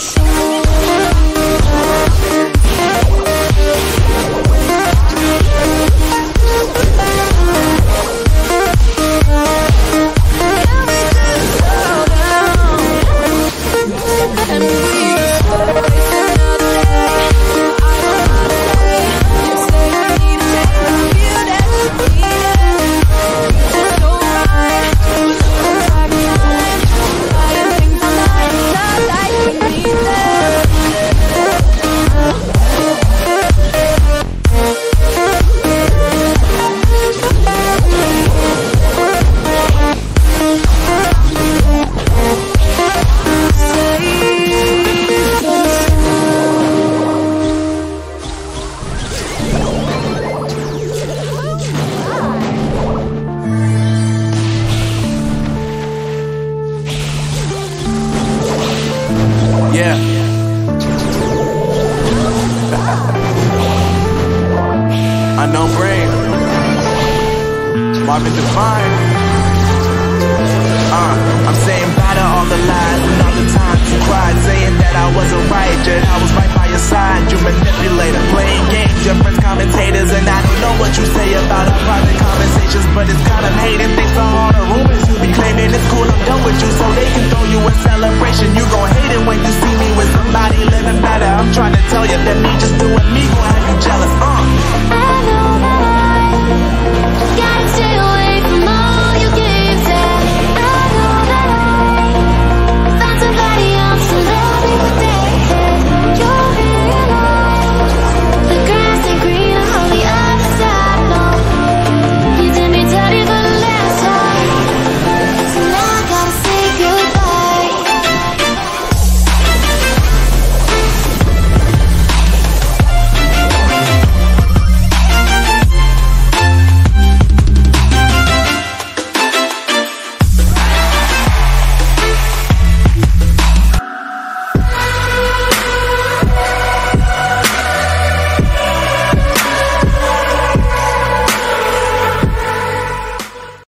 safe Marvin Devine. Uh, I'm saying bye to all the lies and all the times you cried, saying that I wasn't right, yet I was right by your side. You manipulator, playing games, your friends commentators, and I don't know what you say about our private conversations, but it's kind